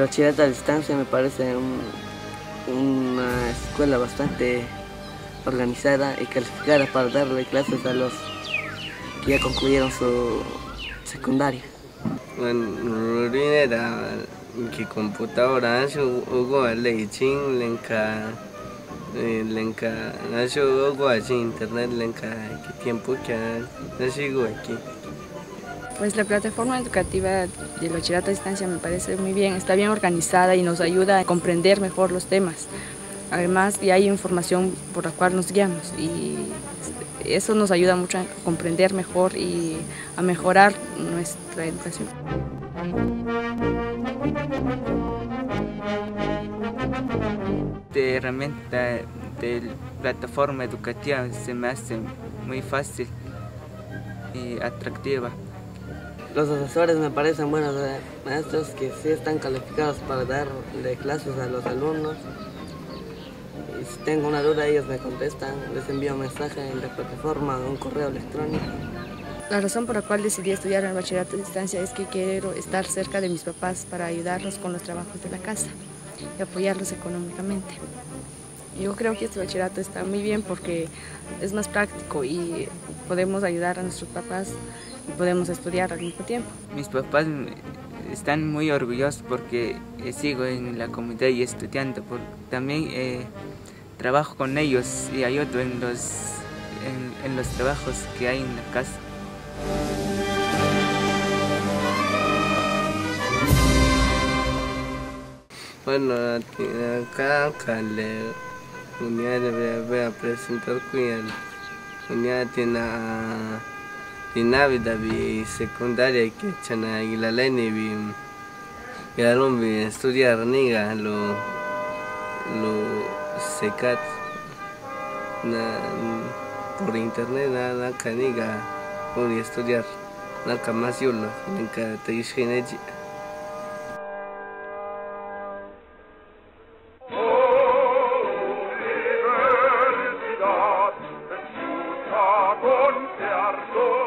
bachillerato a distancia me parece una escuela bastante organizada y calificada para darle clases a los que ya concluyeron su secundaria. Bueno, era que computadora, yo hubo lenca, lenca, yo hubo allí internet, lenca, que tiempo que no sigo aquí. Pues la plataforma educativa del bachillerato a distancia me parece muy bien, está bien organizada y nos ayuda a comprender mejor los temas. Además, ya hay información por la cual nos guiamos y eso nos ayuda mucho a comprender mejor y a mejorar nuestra educación. De herramienta de plataforma educativa se me hace muy fácil y atractiva. Los asesores me parecen buenos maestros que sí están calificados para darle clases a los alumnos. Y si tengo una duda ellos me contestan, les envío un mensaje en la plataforma un correo electrónico. La razón por la cual decidí estudiar el bachillerato a distancia es que quiero estar cerca de mis papás para ayudarlos con los trabajos de la casa y apoyarlos económicamente. Yo creo que este bachillerato está muy bien porque es más práctico y podemos ayudar a nuestros papás podemos estudiar al mismo tiempo. Mis papás están muy orgullosos porque eh, sigo en la comunidad y estudiando. también eh, trabajo con ellos y ayudo en los, en, en los trabajos que hay en la casa. Bueno, acá, acá le voy a presentar con unidad tiene ಈ ನಾವಿದ್ದ ಬಿ secundaria chana ilaleni bi galaron bi estudiar niga lo lo secat na por internet na na caniga por estudiar na kamas yulo nka teishinaji Oh,